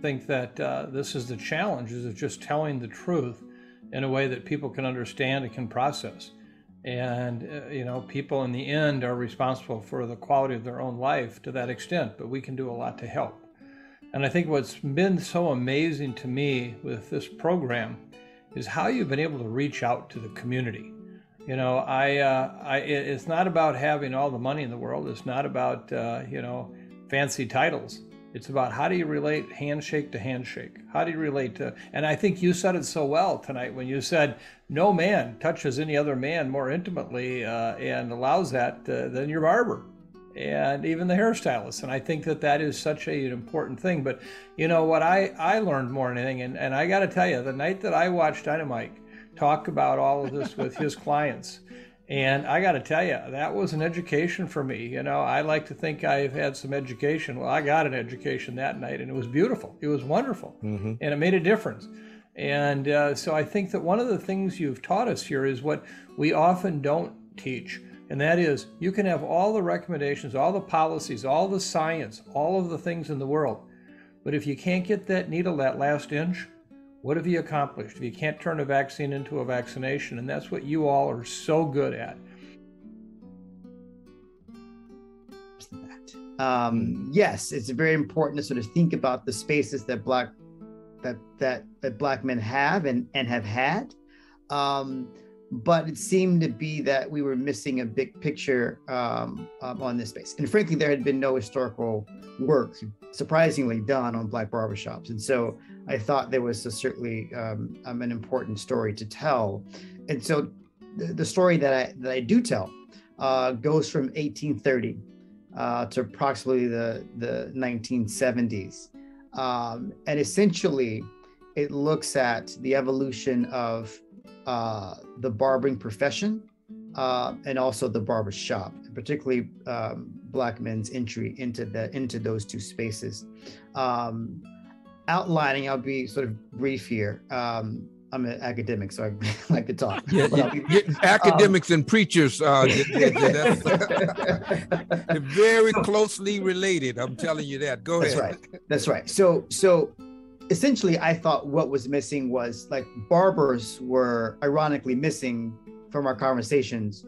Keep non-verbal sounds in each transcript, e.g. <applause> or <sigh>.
think that uh, this is the challenge is of just telling the truth in a way that people can understand and can process. And, uh, you know, people in the end are responsible for the quality of their own life to that extent, but we can do a lot to help. And I think what's been so amazing to me with this program is how you've been able to reach out to the community. You know, I, uh, I, it's not about having all the money in the world. It's not about, uh, you know, fancy titles. It's about how do you relate handshake to handshake? How do you relate to, and I think you said it so well tonight when you said, no man touches any other man more intimately uh, and allows that uh, than your barber and even the hairstylist. And I think that that is such a, an important thing. But you know what I, I learned more than anything, and, and I got to tell you, the night that I watched Dynamite talk about all of this with his clients, and I got to tell you, that was an education for me. You know, I like to think I've had some education. Well, I got an education that night, and it was beautiful. It was wonderful, mm-hmm. and it made a difference. And uh, so I think that one of the things you've taught us here is what we often don't teach, and that is you can have all the recommendations, all the policies, all the science, all of the things in the world. But if you can't get that needle that last inch, what have you accomplished if you can't turn a vaccine into a vaccination? And that's what you all are so good at. Um, yes, it's very important to sort of think about the spaces that black that that that black men have and and have had. Um, but it seemed to be that we were missing a big picture um, um, on this space. And frankly, there had been no historical work, surprisingly, done on Black barbershops. And so I thought there was certainly um, um, an important story to tell. And so the, the story that I, that I do tell uh, goes from 1830 uh, to approximately the, the 1970s. Um, and essentially, it looks at the evolution of uh, the barbering profession uh, and also the barber shop, particularly um, black men's entry into the into those two spaces. Um, outlining, I'll be sort of brief here. Um, I'm an academic, so I <laughs> like to talk. Yeah, be, yeah academics um, and preachers uh, <laughs> <laughs> they're very closely related. I'm telling you that. Go ahead. That's right. That's right. So, so essentially, I thought what was missing was like barbers were ironically missing from our conversations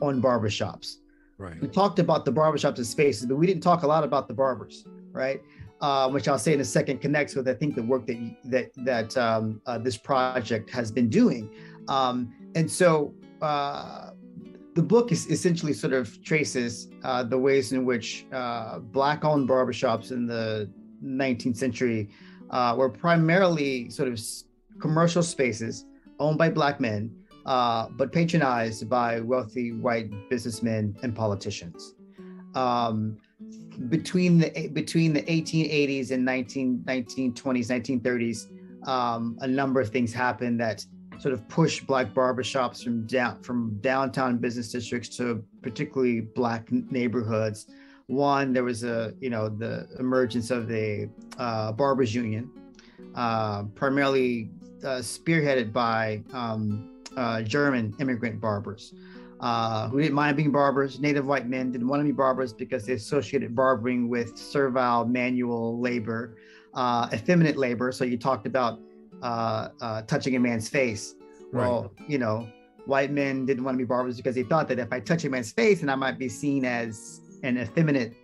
on barbershops. Right. We talked about the barbershops and spaces, but we didn't talk a lot about the barbers, right? Uh, which I'll say in a second connects with I think the work that that that um, uh, this project has been doing, um, and so uh, the book is essentially sort of traces uh, the ways in which uh, black-owned barbershops in the 19th century uh, were primarily sort of commercial spaces owned by black men, uh, but patronized by wealthy white businessmen and politicians. Um, between the between the 1880s and 19, 1920s, 1930s, um, a number of things happened that sort of pushed black barbershops from down from downtown business districts to particularly black neighborhoods one, there was a you know the emergence of the uh, barbers union, uh, primarily uh, spearheaded by um, uh, German immigrant barbers. Uh, who didn't mind being barbers. Native white men didn't want to be barbers because they associated barbering with servile manual labor, uh, effeminate labor. So you talked about touching a man's face. Well, right. you know, white men didn't want to be barbers because they thought that if I touch a man's face, and I might be seen as an effeminate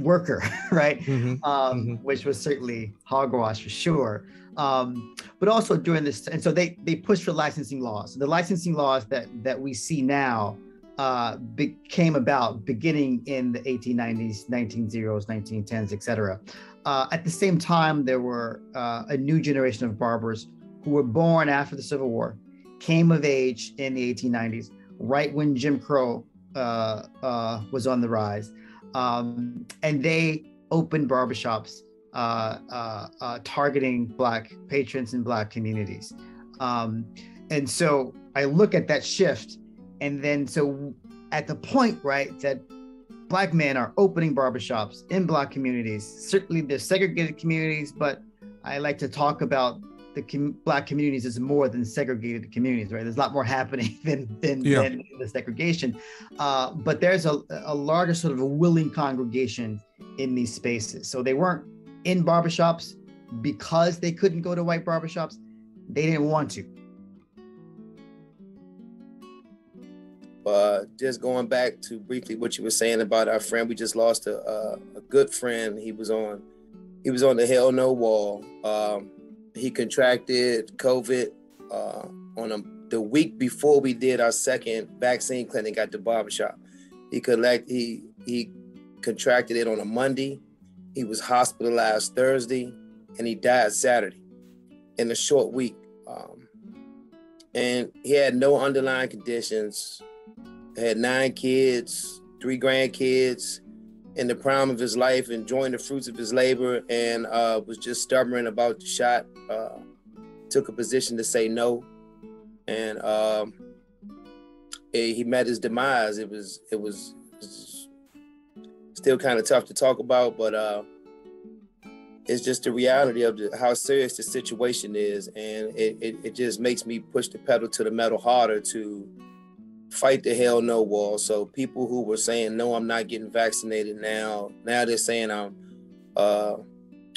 worker, <laughs> right? Mm-hmm. Um, mm-hmm. Which was certainly hogwash for sure. Um, but also during this, and so they they pushed for licensing laws. The licensing laws that that we see now uh, be, came about beginning in the 1890s, 1900s, 1910s, etc. Uh, at the same time, there were uh, a new generation of barbers who were born after the Civil War, came of age in the 1890s, right when Jim Crow uh, uh, was on the rise. Um, and they opened barbershops uh, uh, targeting Black patrons and Black communities. Um, and so I look at that shift, and then so at the point, right, that Black men are opening barbershops in Black communities. Certainly, there's segregated communities, but I like to talk about the com- black communities is more than segregated communities, right? There's a lot more happening <laughs> than than, yeah. than the segregation, uh, but there's a, a larger sort of a willing congregation in these spaces. So they weren't in barbershops, because they couldn't go to white barbershops, they didn't want to. Uh, just going back to briefly what you were saying about our friend, we just lost a, a, a good friend. He was on, he was on the Hell No Wall. Um, he contracted COVID uh, on a, the week before we did our second vaccine clinic at the barbershop. He collect he he contracted it on a Monday. He was hospitalized Thursday, and he died Saturday in a short week. Um, and he had no underlying conditions. Had nine kids, three grandkids, in the prime of his life, enjoying the fruits of his labor, and uh, was just stubborn about the shot. Uh, took a position to say no, and um, he met his demise. It was it was, it was still kind of tough to talk about, but uh, it's just the reality of the, how serious the situation is, and it, it, it just makes me push the pedal to the metal harder to fight the hell no wall. So people who were saying no, I'm not getting vaccinated now. Now they're saying I'm. Uh,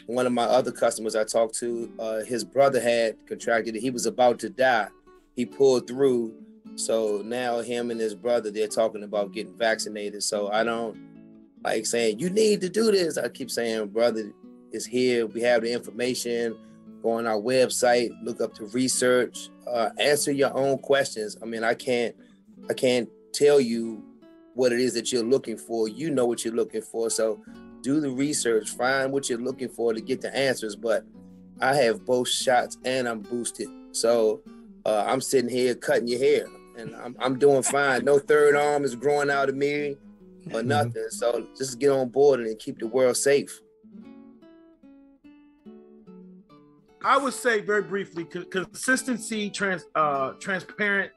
one of my other customers I talked to, uh, his brother had contracted it. He was about to die. He pulled through. So now him and his brother, they're talking about getting vaccinated. So I don't like saying you need to do this. I keep saying, brother is here. We have the information. Go on our website, look up the research, uh, answer your own questions. I mean, I can't I can't tell you what it is that you're looking for. You know what you're looking for. So do the research, find what you're looking for to get the answers. But I have both shots and I'm boosted. So uh, I'm sitting here cutting your hair and I'm, I'm doing fine. No third arm is growing out of me or mm-hmm. nothing. Mm-hmm. So just get on board and keep the world safe. I would say very briefly, consistency, trans, uh, transparent,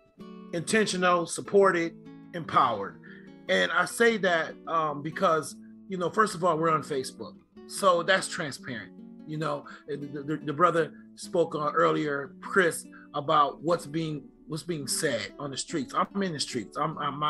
intentional, supported, empowered. And I say that um, because, you know, first of all, we're on Facebook. So that's transparent. You know, the, the, the brother spoke on earlier, Chris, about what's being what's being said on the streets. I'm in the streets. I'm I'm,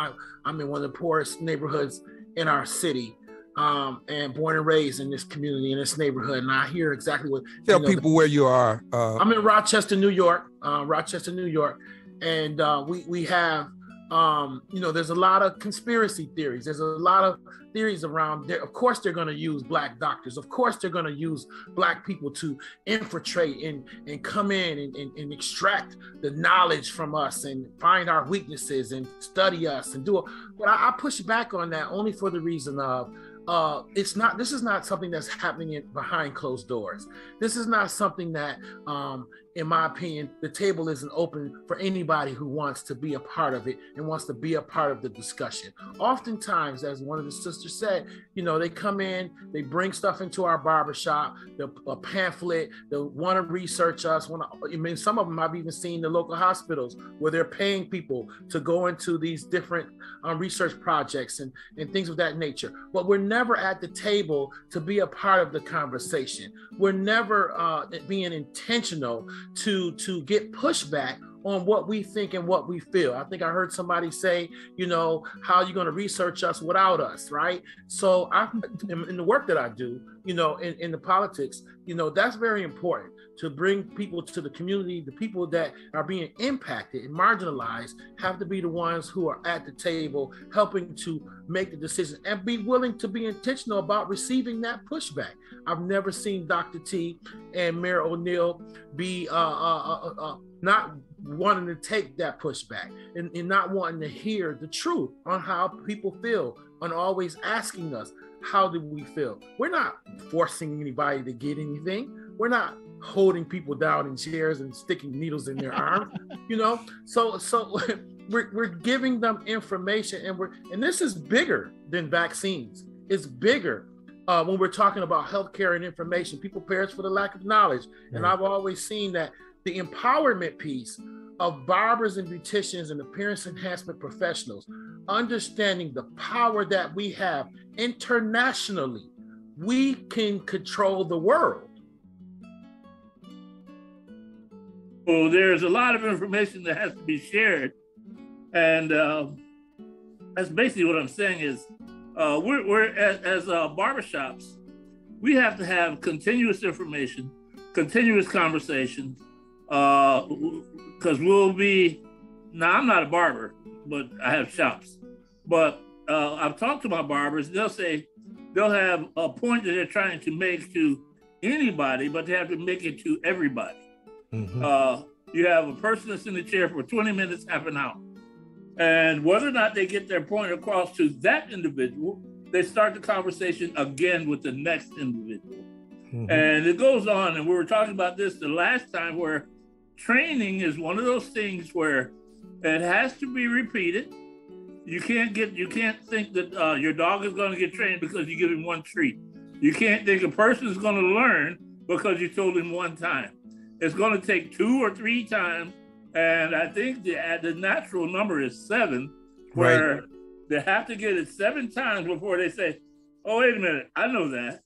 I'm in one of the poorest neighborhoods in our city, um, and born and raised in this community in this neighborhood, and I hear exactly what. Tell you know, people the, where you are. Uh, I'm in Rochester, New York. Uh, Rochester, New York, and uh, we we have um, you know there's a lot of conspiracy theories. There's a lot of theories around there. Of course they're going to use black doctors. Of course they're going to use black people to infiltrate and and come in and, and, and, extract the knowledge from us and find our weaknesses and study us and do it but I, I push back on that only for the reason of uh, it's not this is not something that's happening in, behind closed doors. This is not something that um, in my opinion, the table isn't open for anybody who wants to be a part of it and wants to be a part of the discussion. Oftentimes, as one of the sisters said, you know, they come in, they bring stuff into our barbershop, the a pamphlet, they want to research us. Want to, I mean, some of them I've even seen the local hospitals where they're paying people to go into these different um, research projects and, and things of that nature. But we're never at the table to be a part of the conversation. We're never uh, being intentional to to get pushback on what we think and what we feel. I think I heard somebody say, you know, how are you going to research us without us, right? So I, in the work that I do, you know, in, in the politics, you know, that's very important to bring people to the community. The people that are being impacted and marginalized have to be the ones who are at the table helping to make the decision and be willing to be intentional about receiving that pushback. I've never seen Dr. T and Mayor O'Neill be uh, uh, uh, uh not wanting to take that pushback and, and not wanting to hear the truth on how people feel and always asking us how do we feel? We're not forcing anybody to get anything. We're not holding people down in chairs and sticking needles in their arms <laughs> you know? So so <laughs> we're, we're giving them information and we're and this is bigger than vaccines. It's bigger uh, when we're talking about healthcare and information people perish for the lack of knowledge. And i've always seen that the empowerment piece of barbers and beauticians and appearance enhancement professionals, understanding the power that we have internationally, we can control the world. Well, there's a lot of information that has to be shared. And uh, that's basically what I'm saying is uh, we're, we're as, as uh, barbershops, we have to have continuous information continuous conversation because we'll be now i'm not a barber but i have shops. But uh, i've talked to my barbers. They'll say they'll have a point that they're trying to make to anybody but they have to make it to everybody. Mhm. uh, you have a person that's in the chair for 20 minutes half an hour. And whether or not they get their point across to that individual they start the conversation again with the next individual. Mhm. and it goes on, and we were talking about this the last time where training is one of those things where it has to be repeated. You can't get you can't think that uh, your dog is going to get trained because you give him one treat. You can't think a person is going to learn because you told him one time. It's going to take two or three times, and I think the uh, the natural number is seven, where they have to get it seven times before they say, "Oh, wait a minute, I know that."